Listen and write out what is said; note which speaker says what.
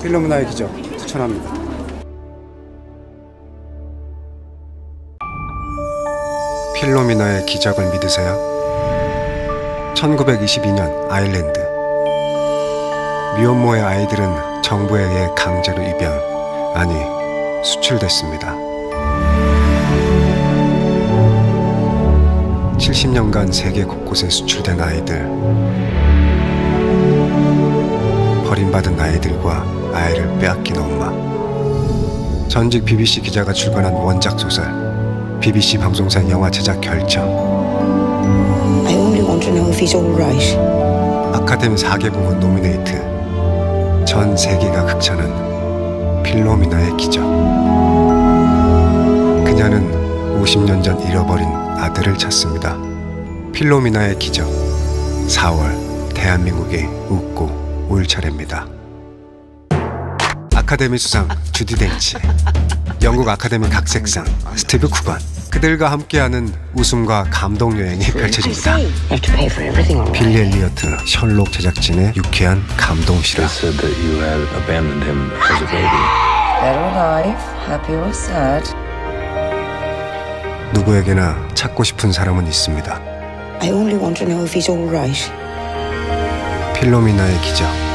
Speaker 1: 필로미나의 기적 추천합니다. 필로미나의 기적을 믿으세요? 1922년 아일랜드 미혼모의 아이들은 정부에 의해 강제로 입양, 아니 수출됐습니다. 70년간 세계 곳곳에 수출된 아이들 버림받은 아이들과 아이를 빼앗긴 엄마. 전직 BBC 기자가 출간한 원작 소설 BBC 방송사 영화 제작 결정.
Speaker 2: I only want to know if he's all right.
Speaker 1: 아카데미 4개 부문 노미네이트. 전 세계가 극찬한 필로미나의 기적. 그녀는 50년 전 잃어버린 아들을 찾습니다. 필로미나의 기적. 4월 대한민국이 웃고 울 차례입니다 아카데미 수상 주디 덴치 영국 아카데미 각색상 스티브 쿠건 그들과 함께하는 웃음과 감동 여행이 펼쳐집니다? 빌리 엘리어트, 셜록 제작진의 유쾌한 감동 실화. 누구에게나 찾고 싶은 사람은 있습니다. 필로미나의 기적.